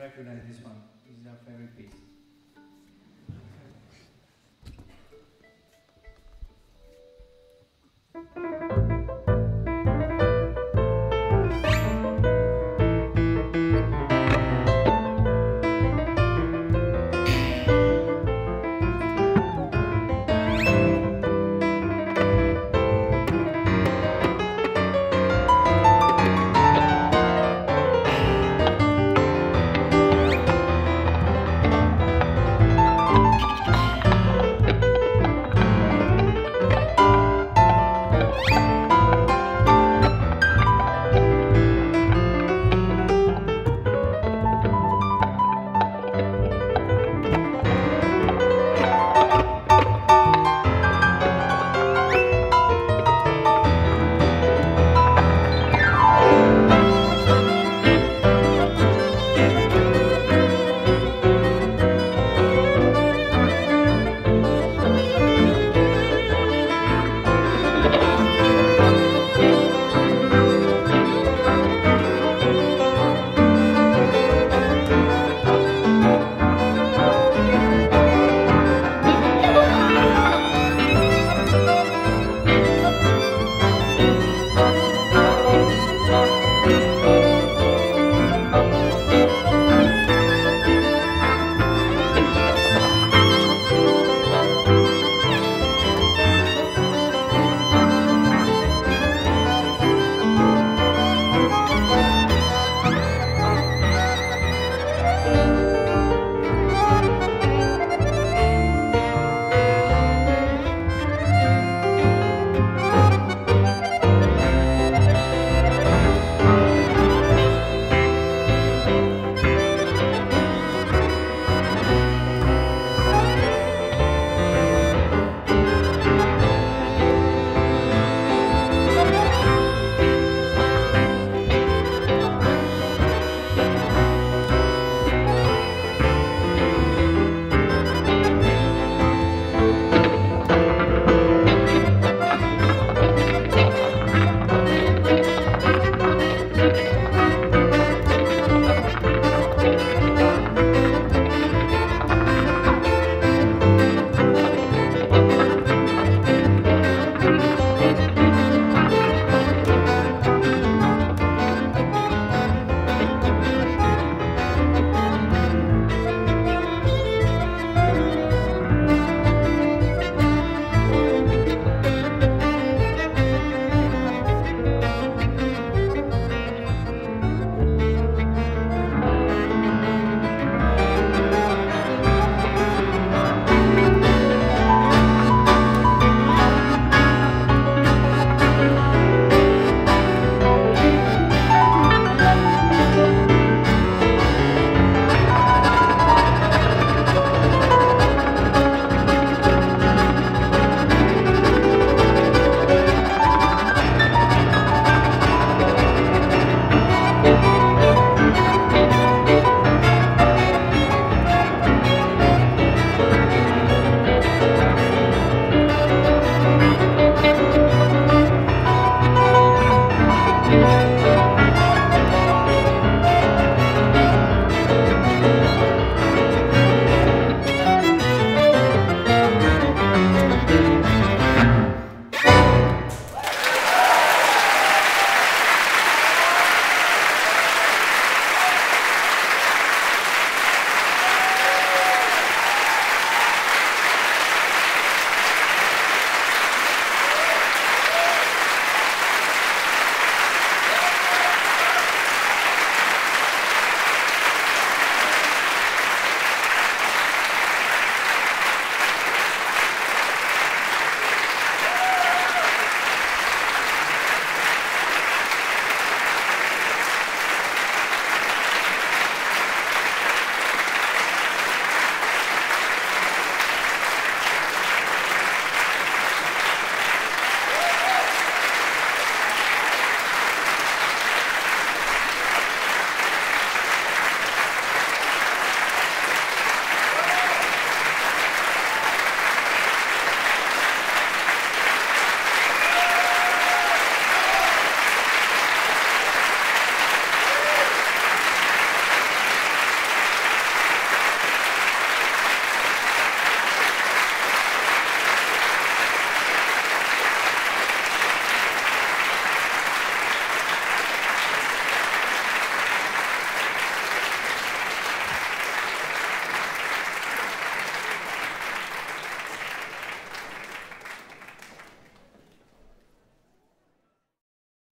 recognize this one. This is our favorite piece.